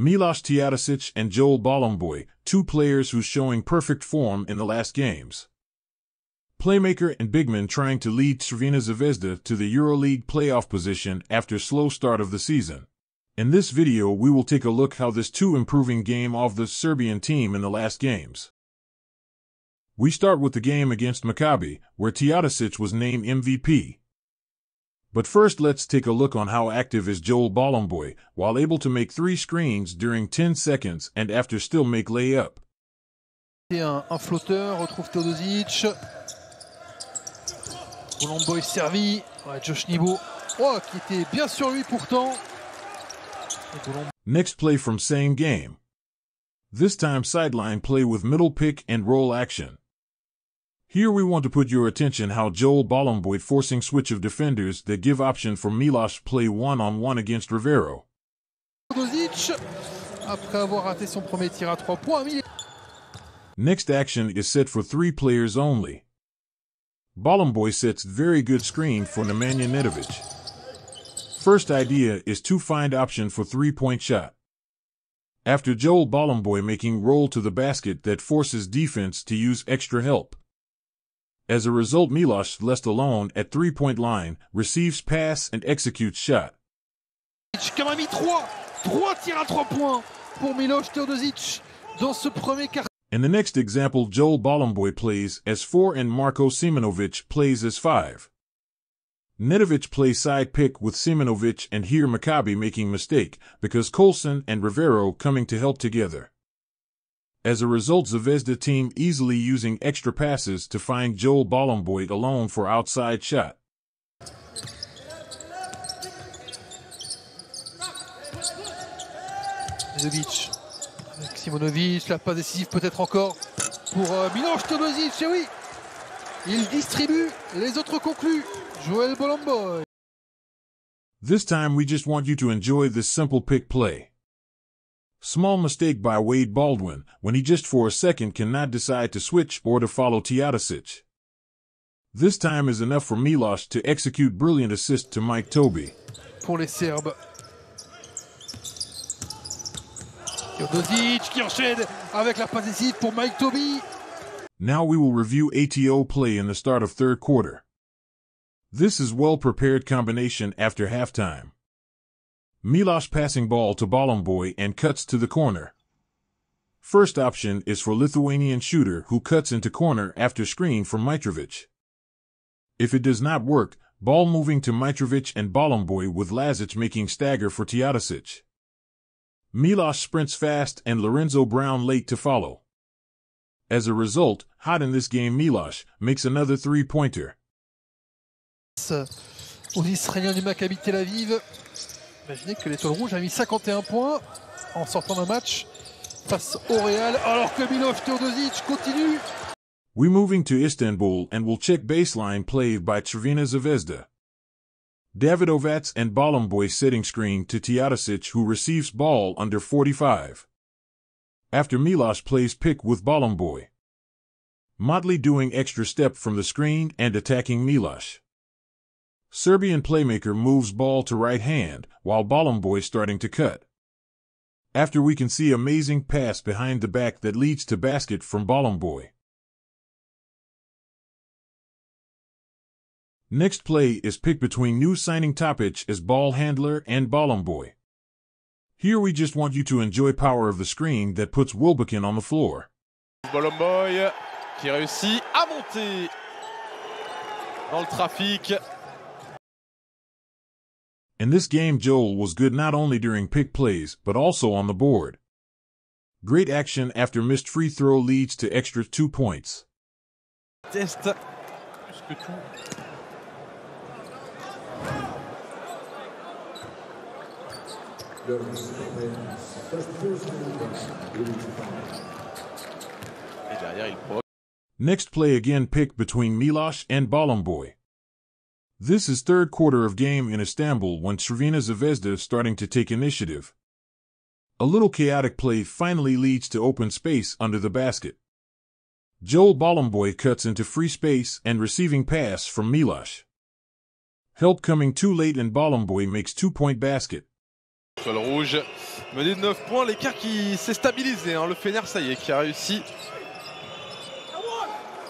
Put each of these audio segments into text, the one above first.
Milos Teodosic and Joel Bolomboy, two players who's showing perfect form in the last games. Playmaker and bigman trying to lead Crvena Zvezda to the EuroLeague playoff position after slow start of the season. In this video we will take a look how this two improving game of the Serbian team in the last games. We start with the game against Maccabi, where Teodosic was named MVP. But first let's take a look on how active is Joel Bolomboy, while able to make three screens during 10 seconds and after still make layup. Un, un flotteur, retrouve Teodosic. Bolomboy servi. Ouais, Josh Nebo, oh, qui était bien sur lui pourtant. Next play from same game. This time sideline play with middle pick and roll action. Here we want to put your attention how Joel Bolomboy forcing switch of defenders that give option for Milos play one-on-one against Rivero. après avoir raté son premier tir à trois points, Next action is set for three players only. Bolomboy sets very good screen for Nemanja Nedovic. First idea is to find option for three-point shot. After Joel Bolomboy making roll to the basket that forces defense to use extra help. As a result, Milos, left alone at three-point line, receives pass and executes shot. Comme a mis 3, 3 tirs à 3 points pour Milos Teodosic dans ce premier quart. In the next example, Joel Bolomboy plays as 4 and Marko Simonovic plays as 5. Nedovic plays side pick with Simonovic and here Maccabi making mistake because Colson and Rivero coming to help together. As a result, Zvezda team easily using extra passes to find Joel Bolomboy alone for outside shot. Nedovic avec Simonovic, la passe décisive peut-être encore pour euh, Miloš Teodosic, et oui Il distribue, les autres concluent. Joel Bolomboy. This time we just want you to enjoy this simple pick play. Small mistake by Wade Baldwin when he just for a second cannot decide to switch or to follow Teodosic. This time is enough for Milos to execute brilliant assist to Mike Tobey. Pour les Serbes. Teodosic qui enchaîne avec la passe décisive pour Mike Tobey. Now we will review ATO play in the start of third quarter. This is well-prepared combination after halftime. Milos passing ball to Bolomboy and cuts to the corner. First option is for Lithuanian shooter who cuts into corner after screen from Mitrovic. If it does not work, ball moving to Mitrovic and Bolomboy with Lazic making stagger for Teodosic. Milos sprints fast and Lorenzo Brown late to follow. As a result, hot in this game Milos makes another three-pointer. Aux uh, Israéliens du Maccabi Tel Aviv. Imaginez que l'étoile rouge a mis 51 points en sortant d'un match face au Real, alors que Teodosic continue. We moving to Istanbul and will check baseline played by Crvena Zvezda. Davidovac and Bolomboy setting screen to Teodosic who receives ball under 45 after Milos plays pick with Bolomboy. Motley doing extra step from the screen and attacking Milos. Serbian playmaker moves ball to right hand, while Bolomboy starting to cut. After we can see amazing pass behind the back that leads to basket from Bolomboy. Next play is pick between new signing Topic as ball handler and Bolomboy. Here we just want you to enjoy power of the screen that puts Wilbekin on the floor. Bolomboy qui réussit à monter dans le trafic. In this game, Joel was good not only during pick plays, but also on the board. Great action after missed free throw leads to extra two points. Test plus que tout. Next play again pick between Milos and Bolomboy. This is third quarter of game in Istanbul when Crvena Zvezda is starting to take initiative. A little chaotic play finally leads to open space under the basket. Joel Bolomboy cuts into free space and receiving pass from Milos. Help coming too late and Bolomboy makes two-point basket. Toile rouge, mené de 9 points, l'écart qui s'est stabilisé. Hein. Le Fener, ça y est, qui a réussi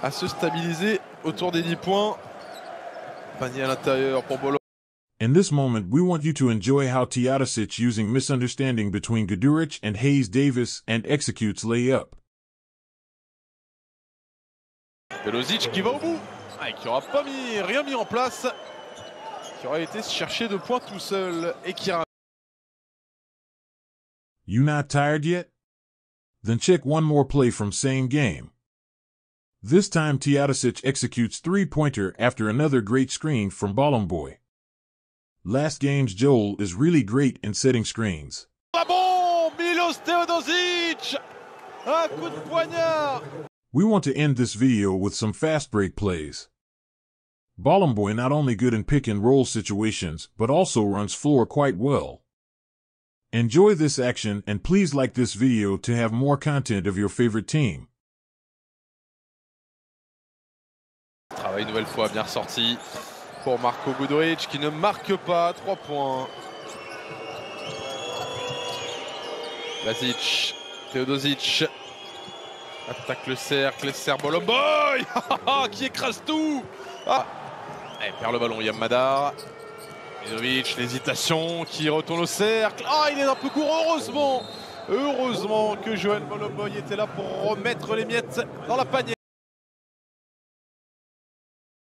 à se stabiliser autour des 10 points. Panier à l'intérieur pour Bolo. In this moment, we want you to enjoy how Teodosic using misunderstanding between Guduric and Hayes Davis and executes layup. Velozic qui va au bout, ah, et qui aura pas mis, rien mis en place, qui aura été chercher deux points tout seul et qui a You not tired yet? Then check one more play from same game. This time Teodosic executes three-pointer after another great screen from Bolomboy. Last game's Joel is really great in setting screens. Ah bon Milos Teodosic Un coup de poignard We want to end this video with some fast break plays. Bolomboy not only good in pick and roll situations, but also runs floor quite well. Enjoy this action and please like this video to have more content of your favorite team. Une nouvelle fois bien ressorti pour Marco Guduric qui ne marque pas 3 points. Lazic, Teodosic attaque le cercle, le cercle Bolomboy qui écrase tout ah. Et perd le ballon Yamadar. Medovic, l'hésitation qui retourne au cercle. Ah, il est un peu court, heureusement Heureusement que Joël Bolomboy était là pour remettre les miettes dans la panier.